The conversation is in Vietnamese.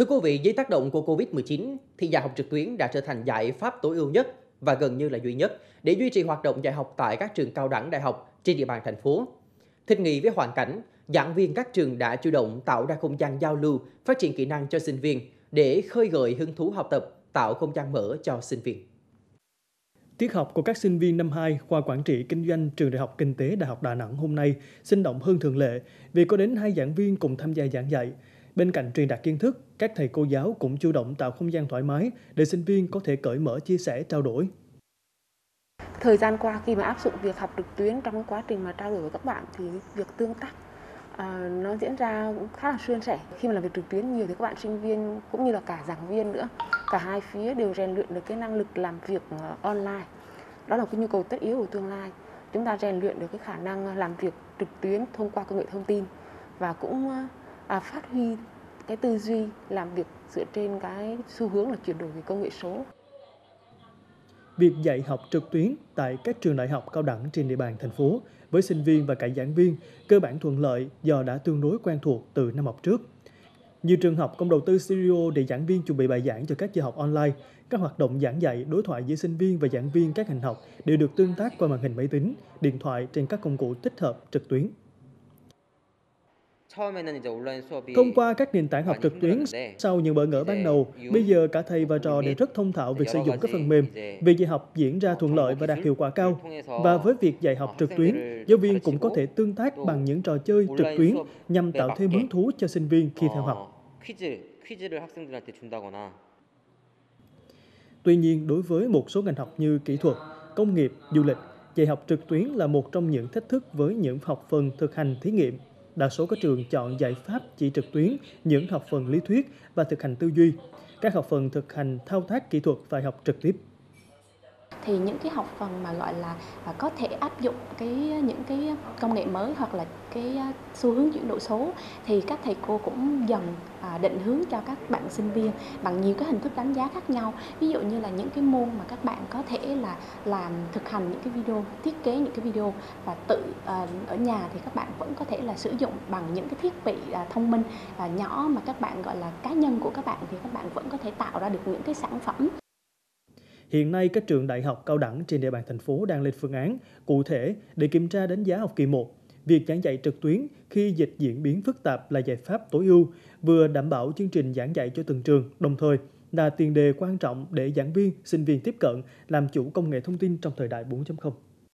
Thưa quý vị, dưới tác động của Covid-19 thì dạy học trực tuyến đã trở thành giải pháp tối ưu nhất và gần như là duy nhất để duy trì hoạt động dạy học tại các trường cao đẳng đại học trên địa bàn thành phố. Thích nghi với hoàn cảnh, giảng viên các trường đã chủ động tạo ra không gian giao lưu, phát triển kỹ năng cho sinh viên để khơi gợi hứng thú học tập, tạo không gian mở cho sinh viên. Tiết học của các sinh viên năm 2 khoa quản trị kinh doanh trường Đại học Kinh tế Đại học Đà Nẵng hôm nay sinh động hơn thường lệ vì có đến hai giảng viên cùng tham gia giảng dạy. Bên cạnh truyền đạt kiến thức, các thầy cô giáo cũng chủ động tạo không gian thoải mái để sinh viên có thể cởi mở chia sẻ trao đổi. Thời gian qua khi mà áp dụng việc học trực tuyến trong quá trình mà trao đổi với các bạn thì việc tương tác à, nó diễn ra cũng khá là suôn sẻ. Khi mà làm việc trực tuyến nhiều thì các bạn sinh viên cũng như là cả giảng viên nữa, cả hai phía đều rèn luyện được cái năng lực làm việc à, online. Đó là cái nhu cầu tất yếu của tương lai. Chúng ta rèn luyện được cái khả năng à, làm việc trực tuyến thông qua công nghệ thông tin và cũng à, à, phát huy cái tư duy làm việc dựa trên cái xu hướng là chuyển đổi về công nghệ số. Việc dạy học trực tuyến tại các trường đại học cao đẳng trên địa bàn thành phố với sinh viên và cả giảng viên cơ bản thuận lợi do đã tương đối quen thuộc từ năm học trước. Nhiều trường học cũng đầu tư studio để giảng viên chuẩn bị bài giảng cho các giờ học online. Các hoạt động giảng dạy, đối thoại giữa sinh viên và giảng viên các ngành học đều được tương tác qua màn hình máy tính, điện thoại trên các công cụ tích hợp trực tuyến. Thông qua các nền tảng học trực tuyến, sau những bỡ ngỡ ban đầu, bây giờ cả thầy và trò đều rất thông thạo việc sử dụng các phần mềm. Việc dạy học diễn ra thuận lợi và đạt hiệu quả cao. Và với việc dạy học trực tuyến, giáo viên cũng có thể tương tác bằng những trò chơi trực tuyến nhằm tạo thêm hứng thú cho sinh viên khi theo học. Tuy nhiên, đối với một số ngành học như kỹ thuật, công nghiệp, du lịch, dạy học trực tuyến là một trong những thách thức với những học phần thực hành thí nghiệm đa số các trường chọn giải pháp chỉ trực tuyến, những học phần lý thuyết và thực hành tư duy. Các học phần thực hành thao tác kỹ thuật phải học trực tiếp thì những cái học phần mà, gọi là à, có thể áp dụng cái à, những cái công nghệ mới hoặc là cái à, xu hướng chuyển đổi số thì các thầy cô cũng dần định hướng cho các bạn sinh viên bằng nhiều cái hình thức đánh giá khác nhau. Ví dụ như là những cái môn mà các bạn có thể là làm, thực hành những cái video, thiết kế những cái video và tự ở nhà thì các bạn vẫn có thể là sử dụng bằng những cái thiết bị thông minh nhỏ mà các bạn, gọi là, cá nhân của các bạn thì các bạn vẫn có thể tạo ra được những cái sản phẩm. Hiện nay, các trường đại học cao đẳng trên địa bàn thành phố đang lên phương án cụ thể để kiểm tra đánh giá học kỳ 1. Việc giảng dạy trực tuyến khi dịch diễn biến phức tạp là giải pháp tối ưu, vừa đảm bảo chương trình giảng dạy cho từng trường, đồng thời là tiền đề quan trọng để giảng viên, sinh viên tiếp cận làm chủ công nghệ thông tin trong thời đại 4.0.